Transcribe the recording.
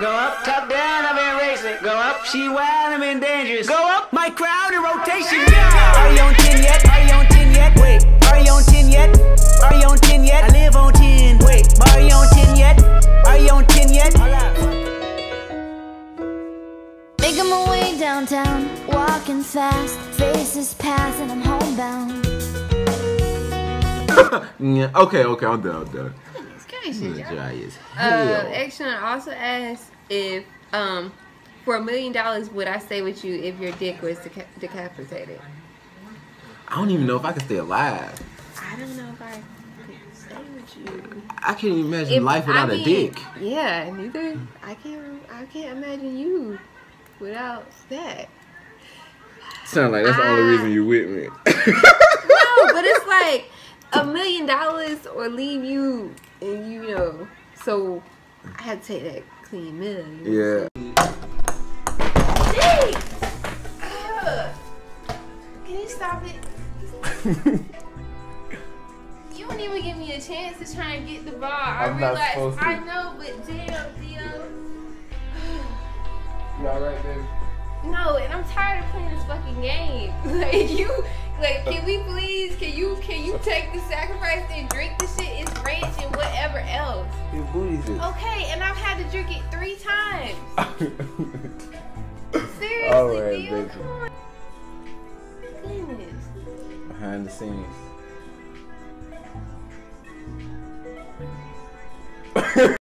Go up, top down, I've been racing. Go up, she wild, I'm in dangerous. Go up, my crowd in rotation. Are you on 10 yet? Are you on 10 yet? Wait, are you on 10 yet? Are you on 10 yet? I live on 10. Wait, are you on 10 yet? Are you on 10 yet? Making my way downtown, walking fast, faces pass, and I'm homebound. yeah, okay, okay, I'm done, I'm done. It's crazy. This dry as Uh. Action also asked if, um, for a million dollars, would I stay with you if your dick was deca- decapitated? I don't even know if I could stay alive. I don't know if I could stay with you. I can't even imagine If- life without I a mean, dick. Yeah, neither. I can't. I can't imagine you without that. Sound like that's the only reason you with me. No, but it's like a million dollars or leave you, and you know. So I had to take that clean million. yeah. Hey! Uh, Can you stop it? You don't even give me a chance to try and get the ball. I I'm not supposed to. I know, but damn, Theo. You alright, baby? No, and I'm tired of playing this fucking game. Like you, like, can we please? Can you? Can you take the sacrifice and drink the shit? It's ranch and whatever else. Your booty's is. Okay, and I've had to drink it three times. Seriously, Alright, Theo, baby. come on. Goodness. Behind the scenes.